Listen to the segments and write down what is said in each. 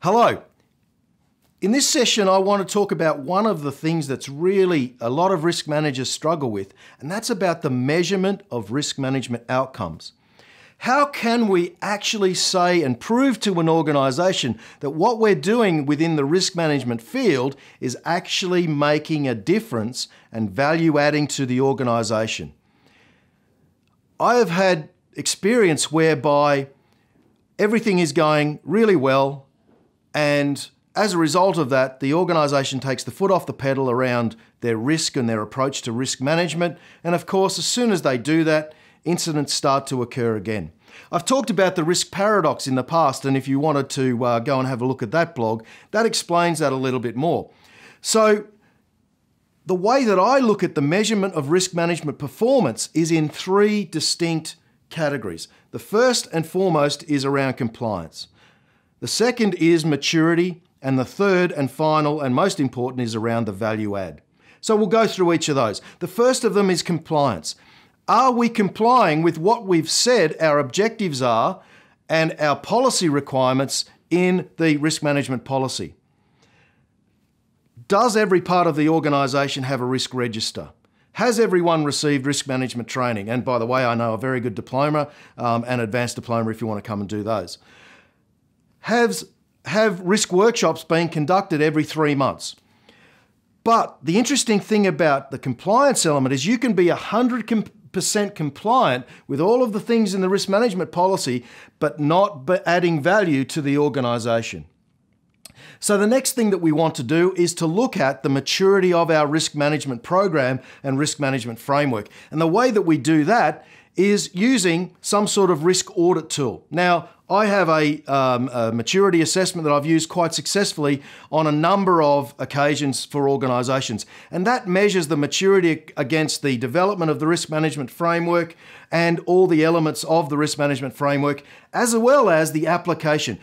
Hello. In this session, I want to talk about one of the things that's really a lot of risk managers struggle with, and that's about the measurement of risk management outcomes. How can we actually say and prove to an organization that what we're doing within the risk management field is actually making a difference and value adding to the organization? I have had experience whereby everything is going really well and as a result of that, the organisation takes the foot off the pedal around their risk and their approach to risk management. And of course, as soon as they do that, incidents start to occur again. I've talked about the risk paradox in the past, and if you wanted to uh, go and have a look at that blog, that explains that a little bit more. So, the way that I look at the measurement of risk management performance is in three distinct categories. The first and foremost is around compliance. The second is maturity, and the third and final and most important is around the value add. So we'll go through each of those. The first of them is compliance. Are we complying with what we've said our objectives are and our policy requirements in the risk management policy? Does every part of the organisation have a risk register? Has everyone received risk management training? And by the way, I know a very good diploma um, and advanced diploma if you want to come and do those. Has have risk workshops being conducted every three months. But the interesting thing about the compliance element is you can be 100% compliant with all of the things in the risk management policy, but not adding value to the organisation. So, the next thing that we want to do is to look at the maturity of our risk management program and risk management framework. And the way that we do that is using some sort of risk audit tool. Now, I have a, um, a, maturity assessment that I've used quite successfully on a number of occasions for organisations, and that measures the maturity against the development of the risk management framework and all the elements of the risk management framework, as well as the application.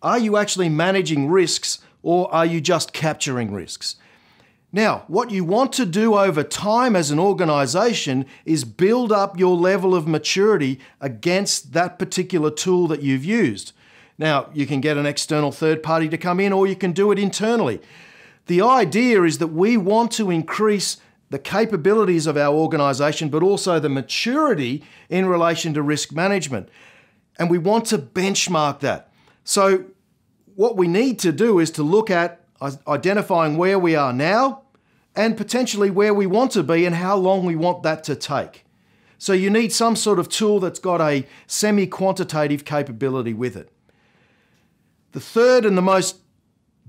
Are you actually managing risks or are you just capturing risks? Now, what you want to do over time as an organization is build up your level of maturity against that particular tool that you've used. Now, you can get an external third party to come in or you can do it internally. The idea is that we want to increase the capabilities of our organization, but also the maturity in relation to risk management. And we want to benchmark that. So, what we need to do is to look at identifying where we are now and potentially where we want to be and how long we want that to take. So you need some sort of tool that's got a semi quantitative capability with it. The third and the most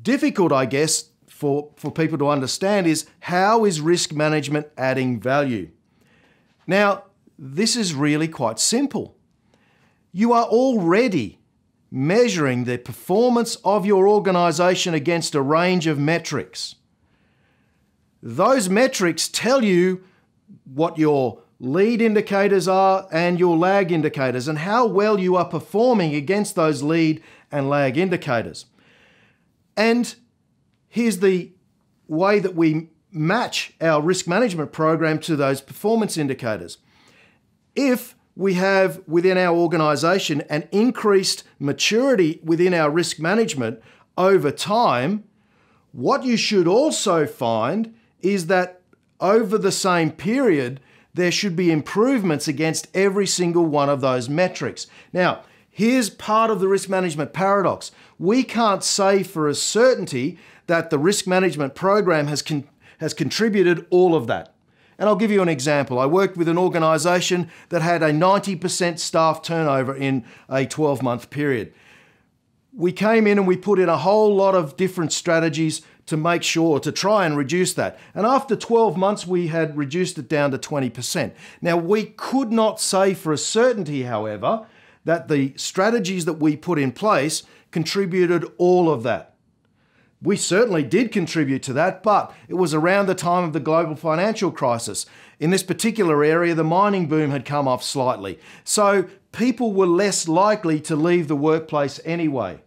difficult, I guess, for, for people to understand is how is risk management adding value? Now, this is really quite simple. You are already measuring the performance of your organization against a range of metrics. Those metrics tell you what your lead indicators are and your lag indicators and how well you are performing against those lead and lag indicators. And here's the way that we match our risk management program to those performance indicators. If we have within our organization an increased maturity within our risk management over time, what you should also find is that over the same period, there should be improvements against every single one of those metrics. Now, here's part of the risk management paradox. We can't say for a certainty that the risk management program has, con- has contributed all of that. And I'll give you an example. I worked with an organization that had a 90% staff turnover in a 12 month period. We came in and we put in a whole lot of different strategies to make sure to try and reduce that. And after 12 months, we had reduced it down to 20%. Now, we could not say for a certainty, however, that the strategies that we put in place contributed all of that. We certainly did contribute to that, but it was around the time of the global financial crisis. In this particular area, the mining boom had come off slightly. So people were less likely to leave the workplace anyway.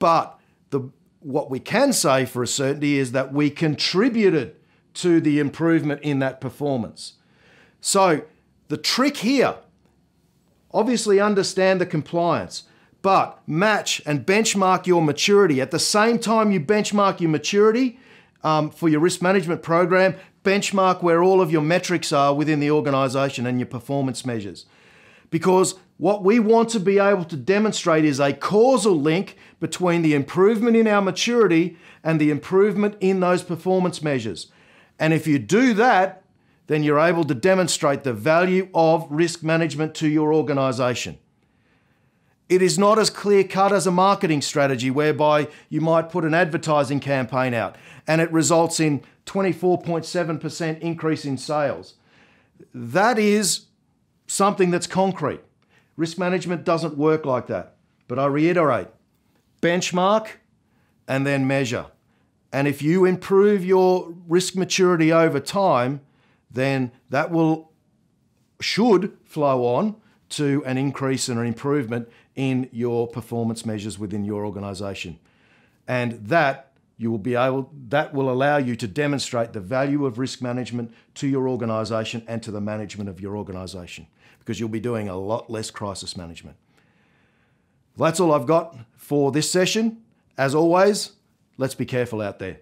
But the, what we can say for a certainty is that we contributed to the improvement in that performance. So the trick here, obviously understand the compliance, but match and benchmark your maturity. At the same time you benchmark your maturity um, for your risk management program, benchmark where all of your metrics are within the organization and your performance measures. Because what we want to be able to demonstrate is a causal link between the improvement in our maturity and the improvement in those performance measures. And if you do that, then you're able to demonstrate the value of risk management to your organization. It is not as clear cut as a marketing strategy whereby you might put an advertising campaign out and it results in 24.7% increase in sales. That is something that's concrete. Risk management doesn't work like that. But I reiterate benchmark and then measure. And if you improve your risk maturity over time, then that will should flow on to an increase and an improvement in your performance measures within your organization. And that you will be able that will allow you to demonstrate the value of risk management to your organization and to the management of your organization because you'll be doing a lot less crisis management. That's all I've got for this session. As always, let's be careful out there.